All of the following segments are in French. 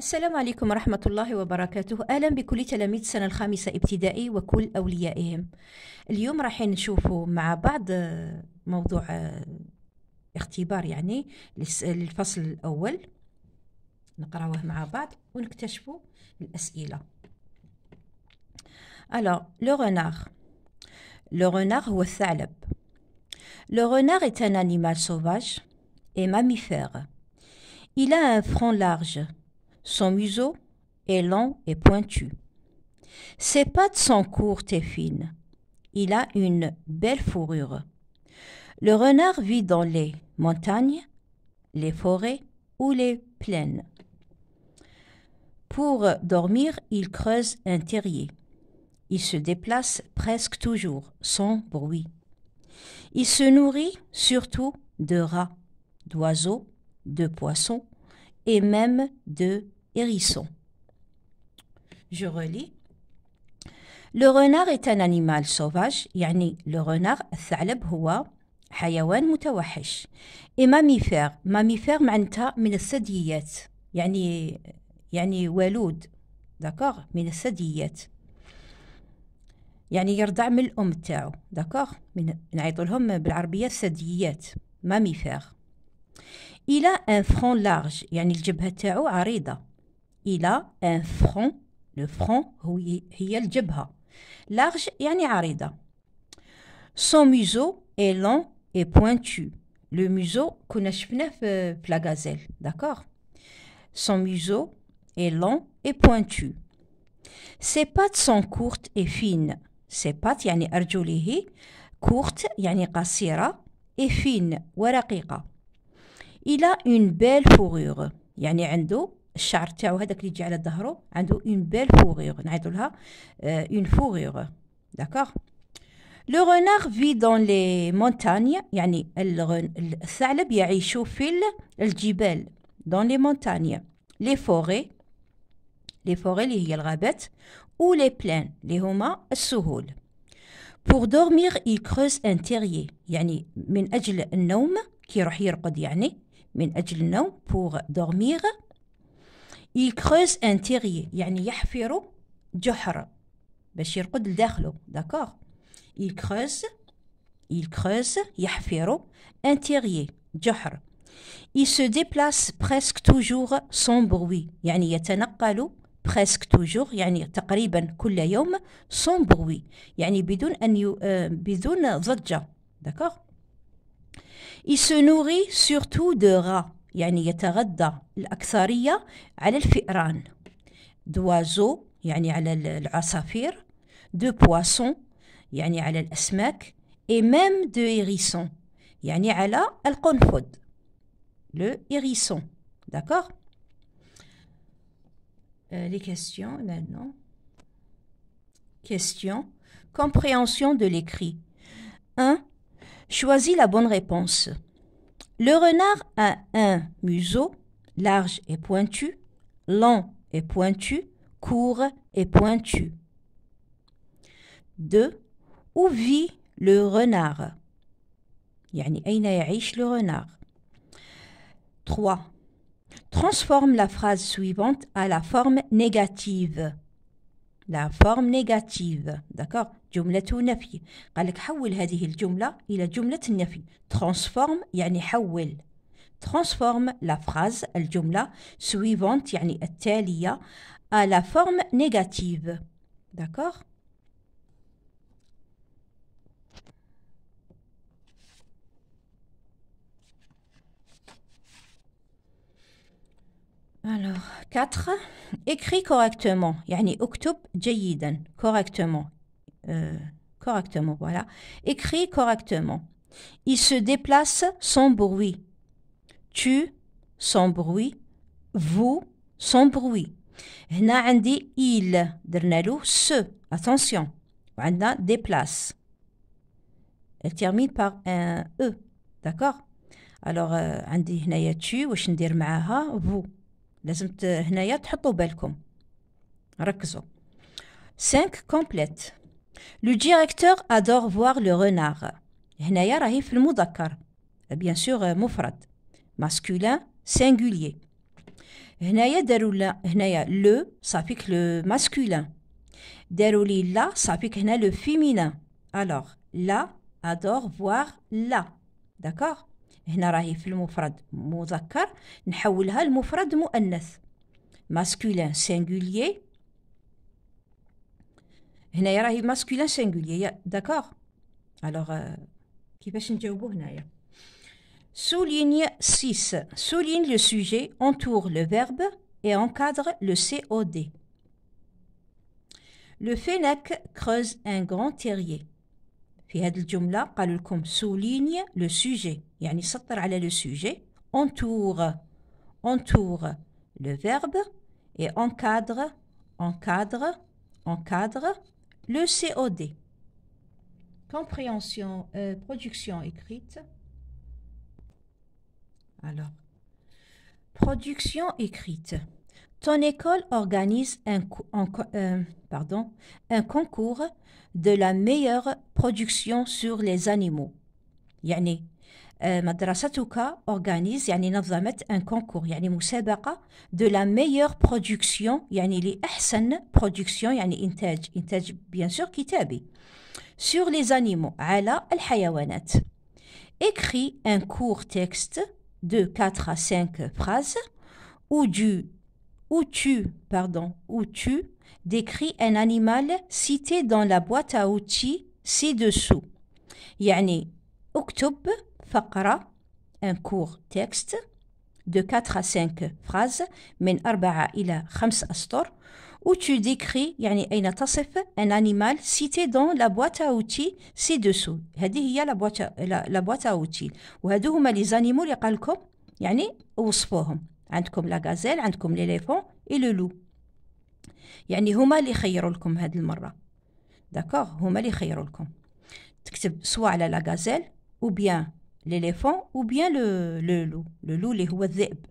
السلام عليكم ورحمة الله وبركاته أهلا بكل تلاميذ السنة الخامسة ابتدائي وكل أوليائهم اليوم راح نشوفوا مع بعض موضوع اختبار يعني للفصل الأول نقرأوه مع بعض ونكتشفوا الأسئلة Alors, le renard. Le renard هو الثعلب. Le renard est un animal sauvage et mammifère. Il a un front large. Son museau est long et pointu. Ses pattes sont courtes et fines. Il a une belle fourrure. Le renard vit dans les montagnes, les forêts ou les plaines. Pour dormir, il creuse un terrier. Il se déplace presque toujours sans bruit. Il se nourrit surtout de rats, d'oiseaux, de poissons et même de hérissons. Je relis. Le renard est un animal sauvage يعني le renard الثعلب هو حيوان متوحش et mammifère mammifère معناتها من الثدييات يعني يعني ولود داكوغ من الثدييات يعني يرضع من الأم تاعو داكوغ من نعيطوا لهم بالعربية الثدييات mammifère Il a un front large يعني الجبهة تاعو عريضة Il a un front le front هو هي الجبهة large يعني عريضة Son museau est long et pointu Le museau كنا شفناه في في la gazelle d'accord Son museau est long et pointu Ses pattes sont courtes et fines Ses pattes يعني أرجله courte يعني قصيرة et fine ورقيقة Il a une belle fourrure يعني عنده الشعر تاعو هذاك اللي يجي على ظهره عنده une belle fourrure نعيطوا لها euh, une fourrure d'accord Le renard vit dans les montagnes يعني الغن- الثعلب يعيش في ال- الجبال dans les montagnes les forêts les forêts اللي هي الغابات ou les plaines اللي هما السهول Pour dormir, il creuse un terrier. يعني من أجل النوم كي يروح يرقد يعني من أجل النوم pour dormir il creuse un terrier يعني يحفر جحر باش يرقد لداخله d'accord il creuse il creuse يحفر un terrier جحر il se déplace presque toujours sans bruit يعني يتنقل presque toujours يعني تقريبا كل يوم sans bruit يعني بدون أن ي... آه، بدون ضجة d'accord Il se nourrit surtout de rats يعني يتغذى الأكثرية على الفئران d'oiseaux يعني على ال- العصافير de poissons يعني على الأسماك et même de hérissons يعني على القنفذ le hérisson d'accord Euh, les questions maintenant. Question. Compréhension de l'écrit. 1. Choisis la bonne réponse. Le renard a un museau large et pointu, long et pointu, court et pointu. 2. Où vit le renard يعني أين يعيش le renard 3. Transforme la phrase suivante à la forme négative. لا فورم نيجاتيف داكور جملة نفي. قالك حول هذه الجملة إلى جملة النفي. ترانسفورم يعني حول. ترانسفورم لا فراز الجملة سويفونت يعني التالية à فورم نيجاتيف négative. Alors, 4. Écris correctement. يعني اكتب جيدا. Correctement. Euh, correctement, voilà. Écris correctement. Il se déplace sans bruit. Tu, sans bruit. Vous, sans bruit. هنا عندي il درنا له se. Attention. وعندنا déplace. Elle termine par un e. D'accord Alors euh, عندي هنايا tu واش ندير معاها vous. لازم ت- هنايا تحطوا بالكم ركزوا 5 complète Le directeur adore voir le renard هنايا راهي في المذكر bien sûr مفرد masculin singulier هنايا داروا لا هنايا لو صافيك لو ماسكولين داروا لي لا صافيك هنا لو فيمينان الوغ لا ادور فوار لا داكوغ هنا راهي في المفرد مذكر نحولها لمفرد مؤنث ماسكولين سينغوليي هنايا راهي ماسكولين سينغوليي داكوغ الوغ كيفاش نجاوبو هنايا Souligne 6. Souligne le sujet, entoure le verbe et encadre le COD. Le Fennec creuse un grand terrier. في هذه الجملة قالوا لكم souligne le sujet يعني سطر على le sujet entoure entoure le verbe et encadre encadre encadre le COD. Compréhension, euh, production écrite. Alors, production écrite. Ton école organise un, euh, pardon, un concours de la meilleure production sur les animaux. يعني مدرستك organise يعني نظمت un concours يعني مسابقة de la meilleure production يعني لأحسن production يعني إنتاج إنتاج bien sûr كتابي sur les animaux على الحيوانات. Écris un court texte de 4 à 5 phrases où, du, où tu, pardon, où tu décris un animal cité dans la boîte à outils ci-dessous. يعني اكتب فقرة un court texte de 4 à 5 phrases من 4 إلى 5 أسطر où tu décris يعني أين تصف un animal cité dans la boîte à outils ci-dessous. هذه هي la boîte la, boîte à outils. وهذو هما لي زانيمو اللي قال لكم يعني وصفوهم. عندكم لا غازيل عندكم ليليفون اي لو لو يعني هما اللي خيروا لكم هذه المرة. داكوغ هما اللي خيروا لكم. تكتب سوا على لا غازيل أو بيان ليليفون او بيان لو لو لو لو لو اللي هو الذئب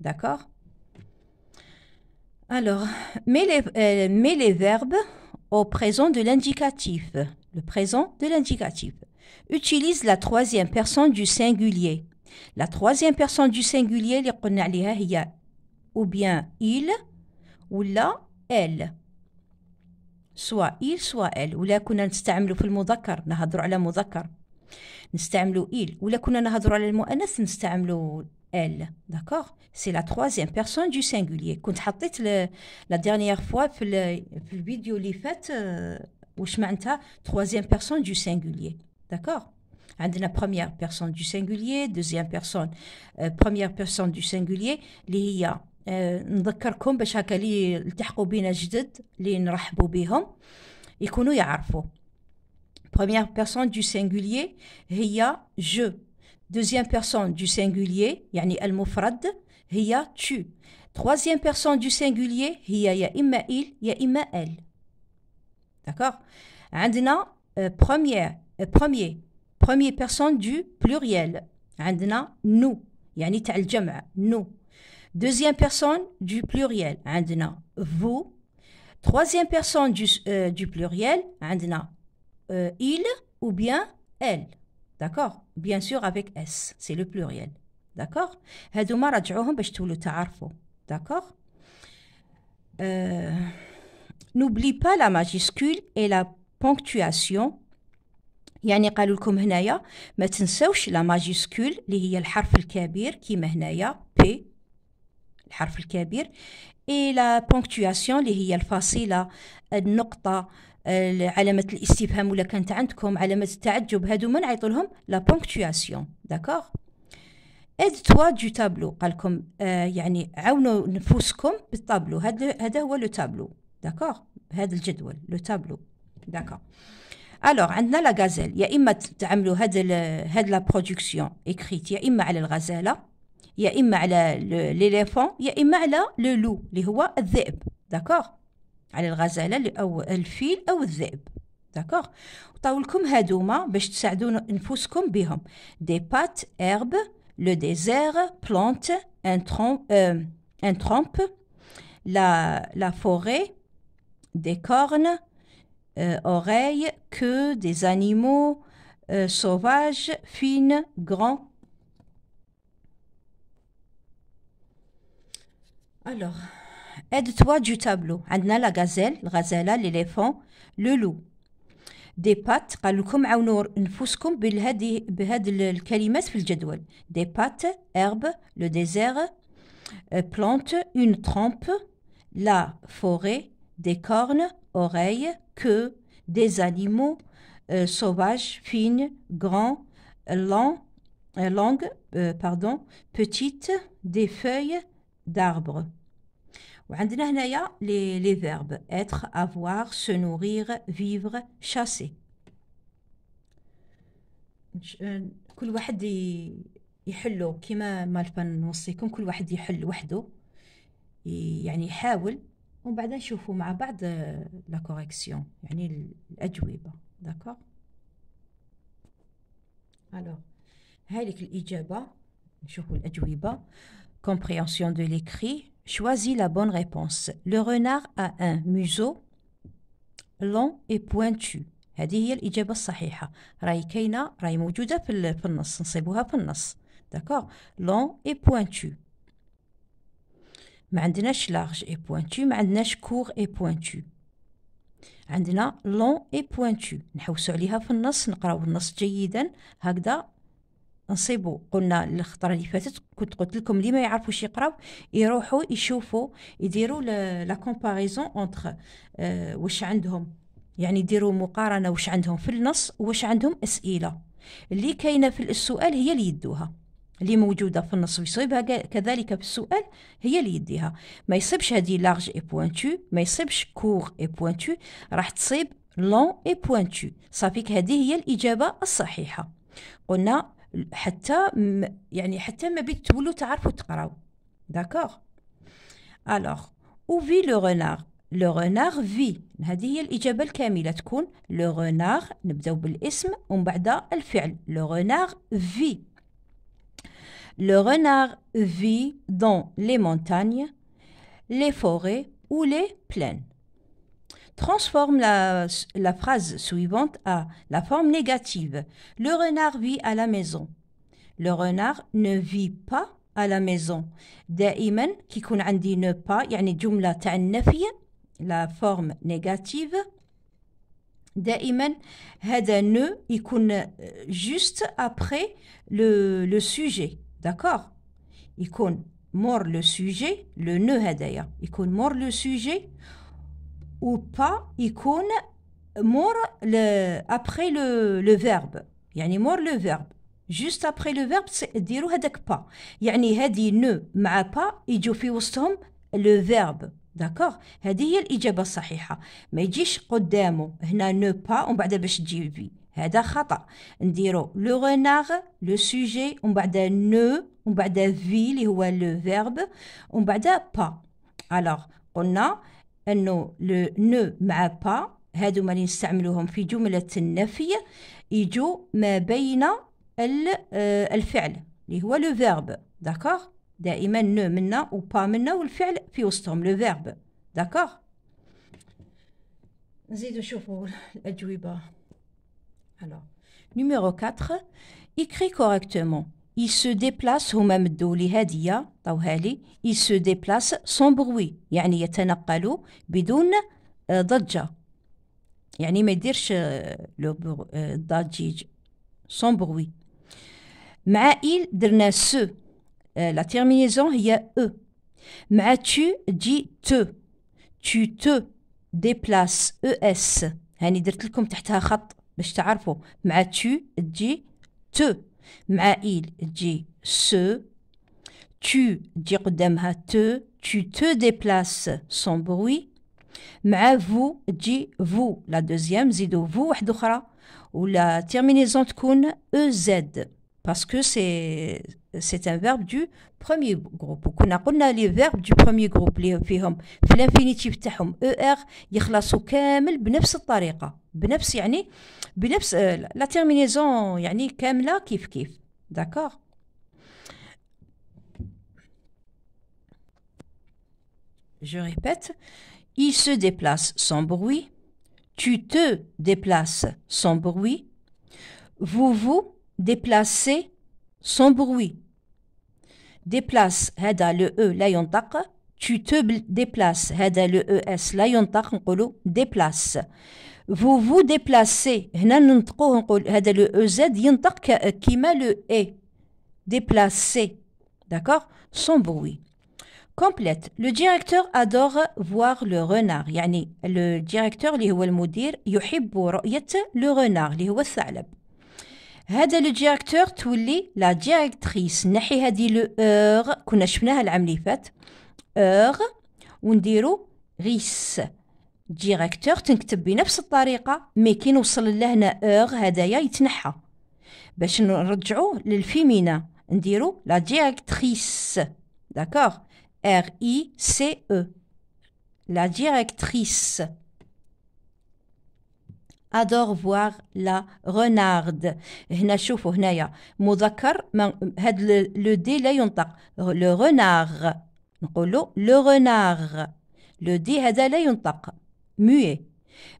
داكوغ Alors, mets les, euh, mets les verbes au présent de l'indicatif. Le présent de l'indicatif. Utilise la troisième personne du singulier. La troisième personne du singulier اللي قلنا عليها هي ou bien il ولا elle. soit il soit elle ولا كنا نستعملوا في المذكر نهضروا على مذكر نستعملو إل ولا كنا نهضروا على المؤنث نستعملو إل داكوغ سي لا تخوازيام بيرسون دو سينغوليي كنت حطيت لا ديغنييغ فوا في, في الفيديو اللي فات آه، واش معنتها تخوازيام بيرسون دو سينغوليي داكوغ عندنا بروميير بيرسون دو سينغوليي دوزيام بيرسون بروميير بيرسون دو سينغوليي اللي هي آه، نذكركم باش هكا لي التحقو بينا جدد لي نرحبو بيهم يكونوا يعرفوا. Première personne du singulier, hiya, je. Deuxième personne du singulier, yani al-mufrad, hiya, tu. Troisième personne du singulier, hiya ya imma il, ya imma elle. D'accord? Andna, euh, première, euh, premier, première personne du pluriel. Andna, nous. Yani nous. Deuxième personne du pluriel. Andna, vous. Troisième personne du, euh, pluriel. Andna, euh, il ou bien elle. D'accord? Bien sûr avec s c'est le pluriel. D'accord? هادوما راجعوهم باش تولوا تعرفوا d'accord? Euh, n'oublie pas la majuscule et la ponctuation. يعني قالوا لكم هنايا ما تنسوش لا ماجيسكول اللي هي الحرف الكبير كيما هنايا بي الحرف الكبير اي لا بونكتواسيون اللي هي الفاصله النقطه علامة الاستفهام ولا كانت عندكم علامة التعجب هادو ما نعيطوا لهم لا بونكتواسيون داكوغ اد توا دو تابلو قال لكم آه يعني عاونوا نفوسكم بالطابلو هذا هو لو تابلو داكوغ هذا الجدول لو تابلو داكوغ الوغ عندنا لا غازيل يا إما تعملوا هاد هاد لا برودكسيون اكريت يا إما على الغزالة يا إما على ليليفون يا إما على لو لو اللي هو الذئب داكوغ على الغزاله او الفيل او الذئب داكوغ وطاولكم هادوما باش تساعدوا نفوسكم بهم دي بات هيرب لو ديزير بلانت ان ترومب ان ترومب لا لا فوري دي كورن euh, oreilles, queue, des animaux euh, sauvages, fines, grands. Alors, aide-toi du tableau. عندنا la gazelle, الغزالة, l'éléphant, le loup. دي بات قال لكم عاونوا نفوسكم بهذه بهاد الكلمات في الجدول دي بات herbe le désert plante une trempe la forêt des cornes oreilles queue des animaux euh, sauvages fines grands lents euh, longues euh, pardon petites des feuilles d'arbres وعندنا هنايا لي لي فيرب être avoir se nourrir vivre chasser كل واحد يحلو كيما ما نوصيكم كل واحد يحل وحده يعني يحاول ومن بعد نشوفوا مع بعض لا كوريكسيون يعني الاجوبه داكوغ الوغ هايليك الاجابه نشوفوا الاجوبه compréhension de l'écrit ⁇. Choisis la bonne réponse. Le renard a un museau long et pointu. هذه هي الإجابة الصحيحة. راهي كاينة راهي موجودة في, النص. نصيبوها في النص. داكوغ لون اي بوينتو ما عندناش لارج اي بوينتو ما عندناش كور اي بوينتو عندنا لون اي بوينتو نحوسو عليها في النص نقراو النص جيدا. هكذا نصيبوا قلنا الخطرة اللي فاتت كنت قلت لكم اللي ما يعرفوش يقراو يروحوا يشوفوا يديروا لا كومباريزون اونتر أه واش عندهم. يعني يديروا مقارنة واش عندهم في النص واش عندهم أسئلة. اللي كاينة في السؤال هي اللي يدوها. اللي موجودة في النص ويصيبها كذلك في السؤال هي اللي يديها. ما يصيبش هذه لارج اي بوينتو ما يصيبش كور اي بوينتو راح تصيب لون اي بوينتو صافيك هذه هي الإجابة الصحيحة. قلنا حتى يعني حتى ما بيت تولوا تعرفوا تقراو داكوغ. ألوغ. أو في لو رونار لو رونار في هذه هي الإجابة الكاملة. تكون لو رونار نبدأو بالاسم ومن بعد الفعل. لو رونار في لو رونار في دون لي مونتانيا لي فوري ou les plaines. Transforme la, la, phrase suivante à la forme négative. Le renard vit à la maison. Le renard ne vit pas à la maison. دائما كيكون عندي ne pas يعني جملة تاع النفي la forme négative دائما هذا ne يكون juste après le, le sujet d'accord يكون mort le sujet le ne هدايا يكون mort le sujet Ou pas يكون le, après le, le verbe. يعني mort le verbe. Juste après le verbe ديروا هذاك با يعني هذه نو مع با يجوا في وسطهم لو فيرب داكوغ هذه هي الإجابة الصحيحة ما يجيش قدامه هنا نو با ومن بعد باش تجي في هذا خطأ نديرو لو روناغ لو سوجي ومن بعد نو ومن بعد في اللي هو لو فيرب ومن بعد با الوغ قلنا أنه لو نو مع با هادو اللي نستعملوهم في جملة النفي يجوا ما بين الفعل اللي هو لو فيرب داكوغ؟ دائما نو منا و با منا والفعل في وسطهم لو فيرب داكوغ؟ نزيدو نشوفو الأجوبة. Alors numéro 4 écrit correctement. Il se déplace هما مدوا لي هدية طوها لي il se déplace sans bruit. يعني يتنقل بدون ضجة يعني ما يديرش الضجيج sans bruit. مع il درنا سو لا تيرمينيزون هي أو مع tu تجي تو tu te déplace اس هاني درت لكم تحتها خط باش تعرفوا مع tu تجي تو مع il تجي سو tu تجي قدامها te tu te déplaces sans bruit مع vous تجي vous لا دوزيام زيدو vous واحدة أخرى ولا تيرمينيزون تكون او زد parce que c'est c'est un verbe du premier groupe وكنا قلنا لي فيرب du premier groupe اللي فيهم في الانفينيتيف تاعهم او ار يخلصوا كامل بنفس الطريقه بنفس يعني بنفس لا تيرمينيزون يعني كامله كيف كيف داكوغ Je répète, il se déplace sans bruit, tu te déplaces sans bruit, vous vous déplacez sans bruit. Déplace هذا le e لا ينطق tu te déplaces هذا le ES لا ينطق نقولوا déplace vous vous déplacez هنا ننطقوه نقول هذا le EZ ينطق كيما le E déplacer d'accord sans bruit complète le directeur adore voir le renard يعني le directeur اللي هو المدير يحب رؤية le renard اللي هو الثعلب هذا لو ديريكتور تولي لا ديريكتريس نحي هذه لو اور كنا شفناها العام اللي فات اور ونديرو غيس ديريكتور تنكتب بنفس الطريقة مي كي نوصل لهنا اور هدايا يتنحى. باش نرجعوه للفيمينا نديرو لا ديريكتريس داكوغ ار اي سي أو لا ديريكتريس adore voir la renarde. هنا شوفوا هنايا مذكر هاد لو دي لا ينطق لو renard. نقولوا لو renard. لو دي هذا لا ينطق muet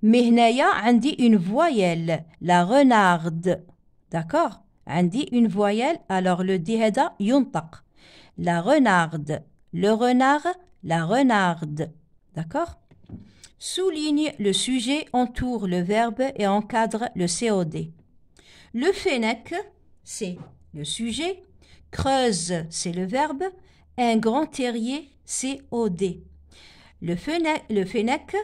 مي هنايا عندي اون فويل لا renarde داكوغ عندي اون فويل الوغ لو دي هذا ينطق لا renarde le renard la renarde d'accord Souligne le sujet, entoure le verbe et encadre le COD. Le fennec, c'est le sujet. Creuse, c'est le verbe. Un grand terrier, c'est OD. Le fennec, le fennec euh,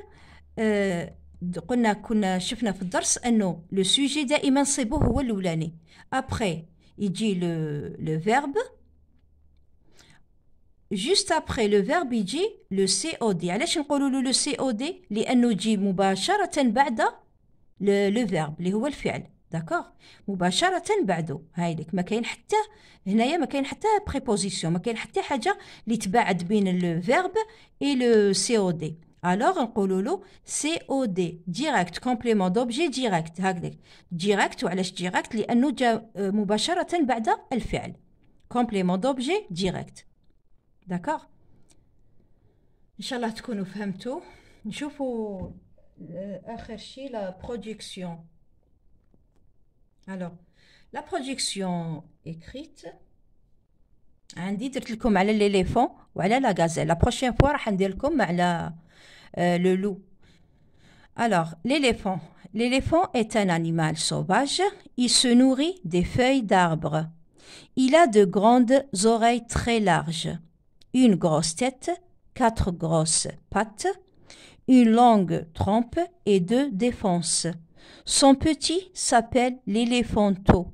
قلنا كنا شفنا في الدرس أنه لو سوجي دائما صيبه هو الأولاني. ابري يجي لو لو فيرب juste après le verbe يجي le COD علاش نقولوا له le COD لأنه يجي مباشرة بعد لو فيرب اللي هو الفعل. داكوغ مباشرة بعده هاي لك ما كاين حتى هنايا ما كاين حتى بريبوزيسيون ما كاين حتى حاجة اللي تباعد بين لو فيرب اي لو سي أو دي الوغ نقولوا له سي أو دي ديريكت كومبليمون دوبجي ديريكت هكذاك ديريكت وعلاش لأنه جا مباشره بعد الفعل كومبليمون دوبجي ديريكت داكوغ ان شاء الله تكونوا فهمتوا نشوفوا اخر شيء لا برودكسيون الوغ لا برودكسيون عندي درت لكم على ليليفون وعلى لا غازيل لا بروشين فوا راح ندير لكم على Euh, le loup. Alors, l'éléphant. L'éléphant est un animal sauvage. Il se nourrit des feuilles d'arbres. Il a de grandes oreilles très larges, une grosse tête, quatre grosses pattes, une longue trompe et deux défenses. Son petit s'appelle l'éléphanteau.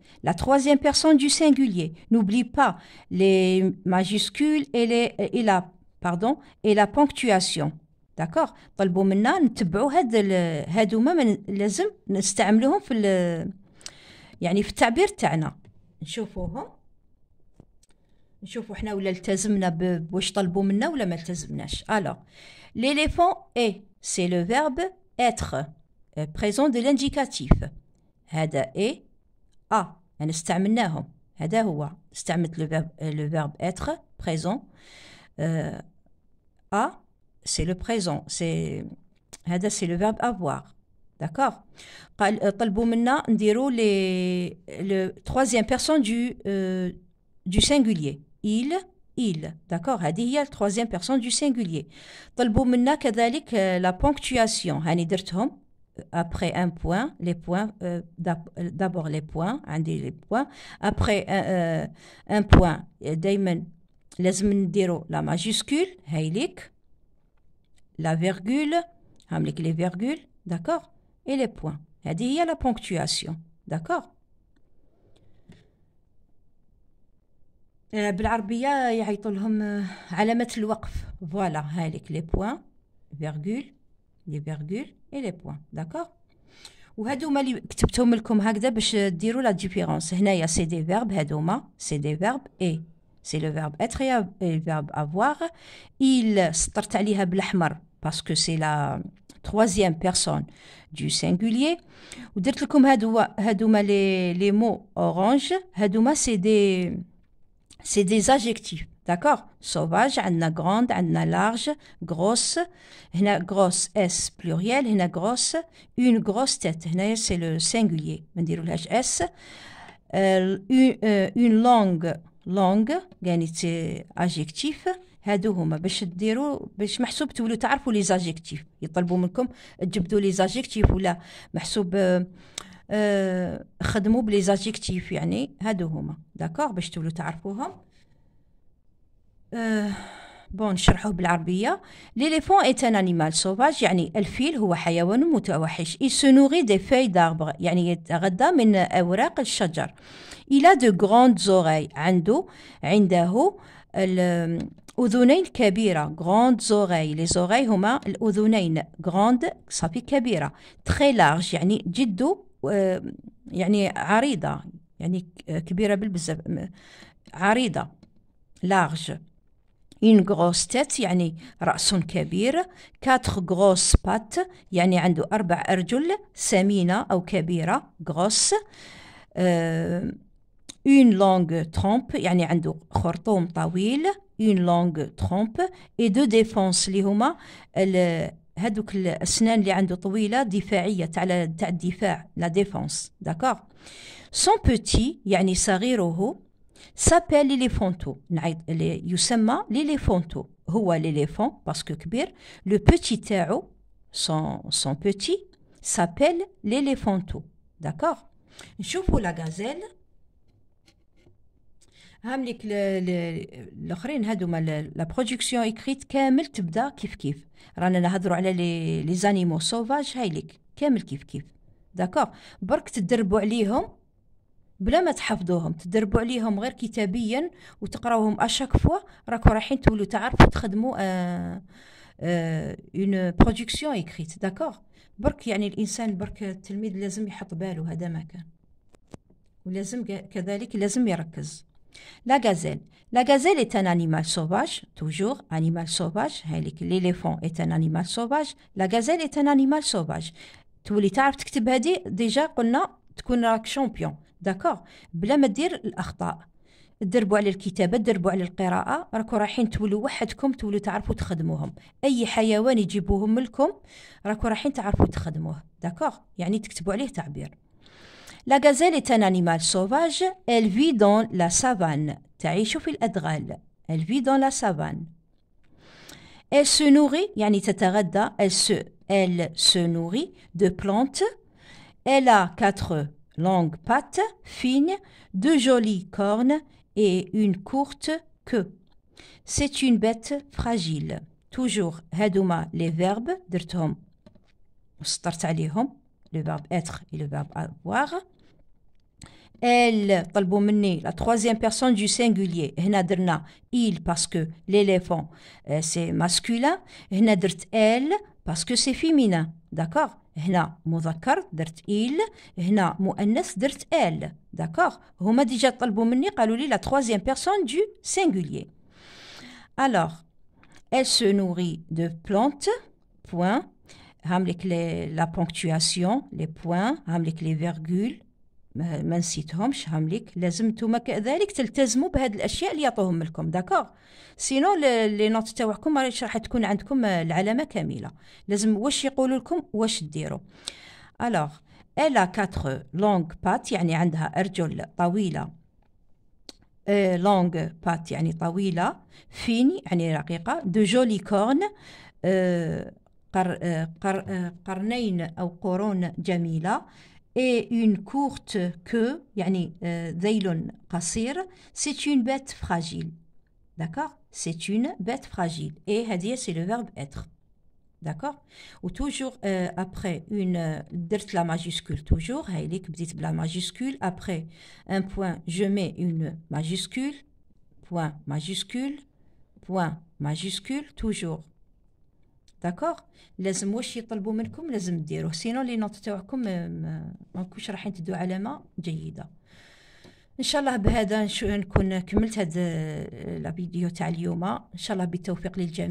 la troisième personne du singulier n'oublie pas les majuscules et les et la pardon et la ponctuation d'accord طلبوا منا نتبعوا هاد هادوما لازم نستعملوهم في يعني في التعبير تاعنا نشوفوهم نشوفوا حنا ولا التزمنا بواش طلبوا منا ولا ما التزمناش الوغ l'éléphant est c'est le verbe être présent de l'indicatif هذا est a يعني استعملناهم هذا هو استعملت le verbe le verbe être présent euh, a c'est le présent c'est هذا c'est le verbe avoir d'accord قال طلبوا منا نديروا les le troisième personne du euh, du singulier il, il. D'accord هذه هي troisième personne du singulier. طلبوا منا كذلك la ponctuation هاني درتهم après un point les points euh, d'abord les points عندي les points après un, euh, un point دائما لازم نديرو la majuscule هايليك la virgule هاملك les virgules d'accord et les points هذه هي la ponctuation d'accord بالعربية يعيطوا لهم علامة الوقف فوالا هاليك لي بوان فيرغول لي فيرغول اي لي بوان داكوغ وهادوما اللي كتبتهم لكم هكذا باش ديروا لا ديفيرونس هنايا سي دي فيرب هادوما سي دي فيرب اي سي لو فيرب اتر اي فيرب افواغ il سطرت عليها بالاحمر باسكو سي لا troisième personne du singulier ودرت لكم هادو هادوما les les mots orange هادوما c'est des c'est des adjectifs داكوغ سوفاج عندنا جروند عندنا لارج غروس هنا grosse, اس بلوريال هنا غروس اون غروس تيت هنايا سي لو سينغوليي ما نديرولهاش اس اون لونغ لونغ يعني تي اجيكتيف هادو هما باش ديرو باش محسوب تولو تعرفوا لي زاجيكتيف يطلبوا منكم تجبدوا لي زاجيكتيف ولا محسوب آه خدموا بلي زاجيكتيف يعني هادو هما داكوغ باش تولو تعرفوهم آه بون نشرحوه بالعربية. ليليفون ايت ان انيمال سوفاج يعني الفيل هو حيوان متوحش. Il se nourrit des feuilles يعني يتغذى من أوراق الشجر. Il a de grandes oreilles. عنده عنده أذنين كبيرة. grand oreilles. Les oreilles هما الأذنين. grand صافي كبيرة. très large يعني جد يعني عريضة. يعني كبيرة بالبزاف عريضة. large. Une grosse tête يعني رأس كبير. quatre grosses pattes يعني عنده أربع أرجل سمينة أو كبيرة grosse une longue trompe يعني عنده خرطوم طويل. une longue trompe et deux défenses اللي هما هذوك الأسنان اللي عنده طويلة دفاعية تاع تاع الدفاع لا ديفونس داكوغ سون بوتي يعني صغيره سابيل ليليفونتو نعيط يسمى ليليفونتو هو ليليفون باسكو كبير لو بوتي تاعو سون سون بوتي سابيل ليليفونتو داكوغ نشوفوا لا غازيل هامليك الاخرين هادوما لا برودكسيون اكريت كامل تبدا كيف كيف رانا نهضروا على لي لي زانيمو سوفاج هايليك كامل كيف كيف داكوغ برك تدربوا عليهم بلا ما تحفظوهم تدربوا عليهم غير كتابيا وتقراوهم اشاك فوا راكو رايحين تولوا تعرفوا تخدموا اون برودكسيون اكريت داكوغ برك يعني الإنسان برك التلميذ لازم يحط باله هذا ما كان ولازم كذلك لازم يركز La gazelle. La gazelle est un animal sauvage, toujours animal sauvage. L'éléphant est un animal sauvage. La gazelle est un animal sauvage. تولي تعرف تكتب هذه ديجا قلنا تكون راك شامبيون داكوغ بلا ما دير الأخطاء. تدربوا على الكتابة تدربوا على القراءة. راكو رايحين تولوا وحدكم تولوا تعرفوا تخدموهم. أي حيوان يجيبوهم لكم راكو رايحين تعرفوا تخدموه. داكوغ يعني تكتبوا عليه تعبير. La gazelle est un animal elle vit dans la savane. تعيش في الأدغال. Elle vit dans la savane. Elle se nourrit, يعني تتغذى, elle se, elle se nourrit de plantes. Elle a quatre longues pattes fines, deux jolies cornes et une courte queue. C'est une bête fragile. Toujours هادوما les verbes درتهم وسطرت عليهم le verbe être et le verbe avoir. Elle, طلبوا مني la troisième personne du singulier. هنا درنا il parce que l'éléphant c'est masculin. هنا درت elle parce que c'est féminin. D'accord هنا مذكر درت il هنا مؤنث درت elle. D'accord هما ديجا طلبوا مني قالوا لي la troisième personne du singulier. Alors, elle se nourrit de plantes. Point. هاملك la ponctuation, les points, هاملك les virgules, ما نسيتهمش هامليك. لازم نتوما كذلك تلتزموا بهاد الأشياء اللي يعطوهم لكم داكوغ. سينو لي نوت تاعكم راح تكون عندكم العلامة كاملة. لازم واش يقولوا لكم واش ديروا. الوغ الا كاتر لونغ بات يعني عندها أرجل طويلة. لونغ بات يعني طويلة. فيني يعني رقيقة. دو جولي كورن قر قر قرنين أو قرون جميلة. et une courte queue, yani ذيل قصير, c'est une bête fragile. D'accord C'est une bête fragile. Et hadia, c'est le verbe être. D'accord Ou toujours euh, après une dirt la majuscule, toujours, la majuscule, après un point, je mets une majuscule, point majuscule, point majuscule, toujours داكوغ لازم واش يطلبوا منكم؟ لازم ديروه. سينو لي نوت تاعكم ما نكونش رايحين تدوا علامه جيدة. إن شاء الله بهذا نكون كملت هذا الفيديو تاع اليوم. إن شاء الله بالتوفيق للجميع.